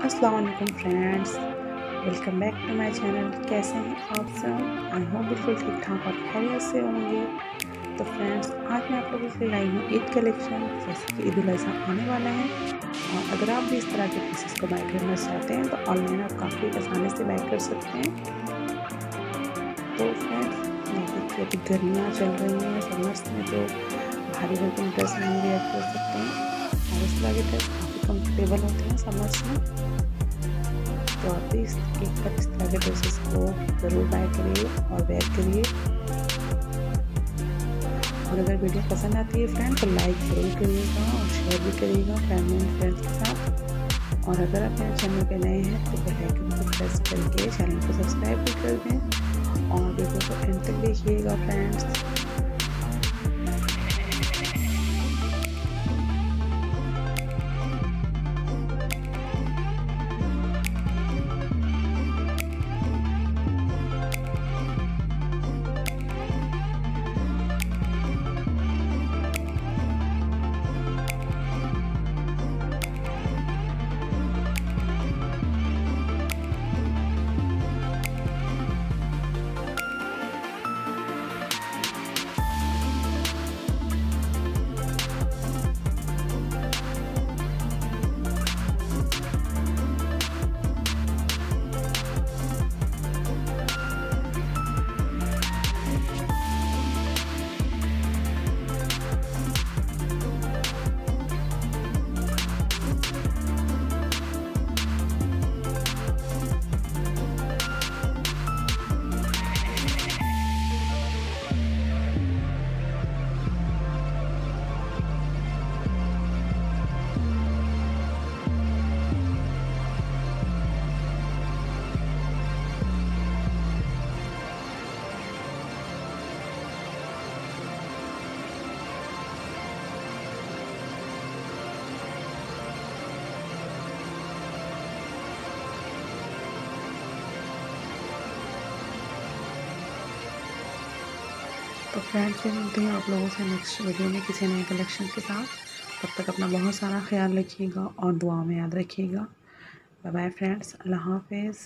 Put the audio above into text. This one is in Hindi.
वालेकुम friends, welcome back to my channel. कैसे हैं आप सब? आई होप बिल्कुल ठीक ठाक और खैरियत से होंगे। तो फ्रेंड्स, आज मैं आप लोगों के लिए लाई हूँ ईद कलेक्शन, जैसे कि ईद उल आने वाला है। और अगर आप भी इस तरह के पीसेस को बाई करना चाहते हैं तो ऑनलाइन आप काफ़ी आसानी से बाई कर सकते हैं। तो फ्रेंड्स देखिए, अभी गर्मियाँ चल रही हैं समर्स में तो भारी भरकम ड्रेस नहीं वेयर कर सकते हैं। और इस तरह के ड्रेस कंफर्टेबल होते हैं समर्स में। तो आप भी एक बार इस तरह के ड्रेसेस को ज़रूर बाय करिए और वेयर करिए। और अगर वीडियो पसंद आती है फ्रेंड तो लाइक ज़रूर करिएगा और शेयर भी करिएगा फैमिली एंड फ्रेंड्स के साथ। और अगर आप मेरे चैनल पे नए हैं तो बेल आइकन को प्रेस करके चैनल को सब्सक्राइब भी कर दें। और वीडियो को एंड तक देखिएगा फ्रेंड्स तो फ्रेंड्स फिर मिलते हैं, आप लोगों से नेक्स्ट वीडियो में किसी नए कलेक्शन के साथ। तब तक अपना बहुत सारा ख्याल रखिएगा और दुआ में याद रखिएगा। बाय बाय फ्रेंड्स अल्लाह हाफिज़.